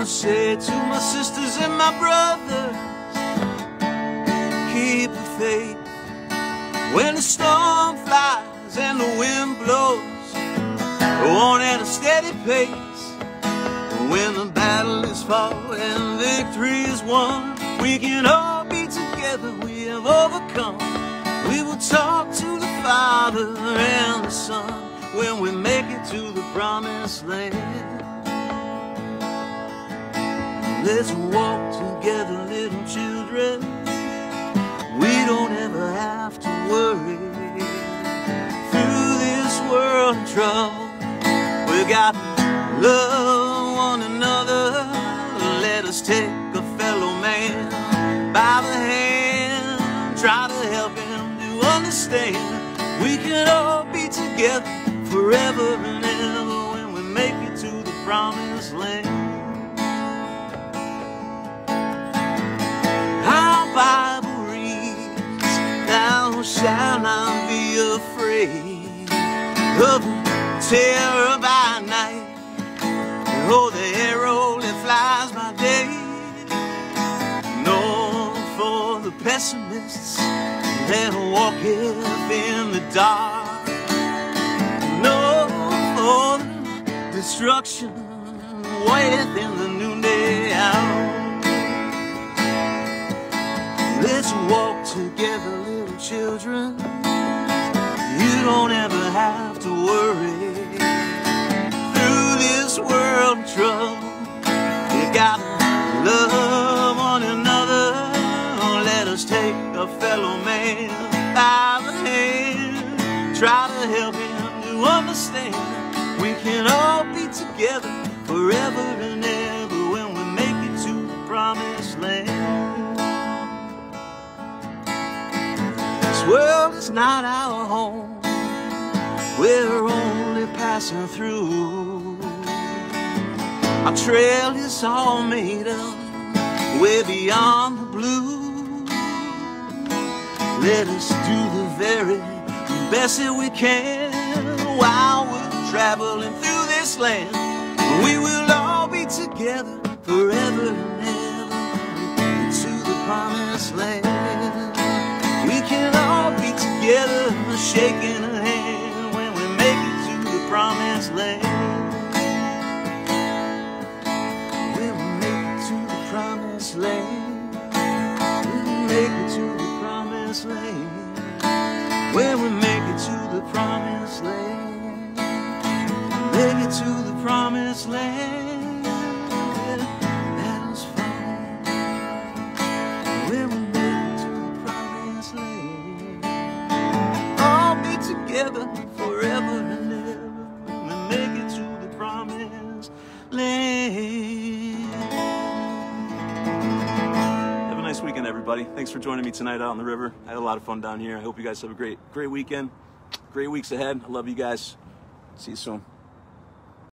wanna say to my sisters and my brothers, keep the faith. When the storm flies and the wind blows, go on at a steady pace. When the battle is fought and victory is won, we can all be together, we have overcome. We will talk to the Father and the Son when we make it to the promised land. Let's walk together, little children. We don't ever have to worry through this world of trouble. We got to love one another. Let us take a fellow man by the hand, try to help him to understand. We can all be together forever and ever when we make it to the promised land. Shalt not be afraid of terror by night, or the arrow that flies by day, nor for the pessimists that walketh in the dark, nor for the destruction waiteth in the noonday hour. Let's walk together, little children. You don't ever have to worry through this world of trouble. You gotta love one another. Let us take a fellow man by the hand, try to help him to understand. We can all be together forever and ever world is not our home. We're only passing through. Our trail is all made up way beyond the blue. Let us do the very best that we can while we're traveling through this land. We will all be together forever shaking a hand when we make it to the promised land. When we make it to the promised land. When we make it to the promised land. When we make it to the promised land. Make it to the promised land. Together forever and ever. Make it to the promised land. Have a nice weekend, everybody. Thanks for joining me tonight out on the river. I had a lot of fun down here. I hope you guys have a great, great weekend. Great weeks ahead. I love you guys. See you soon.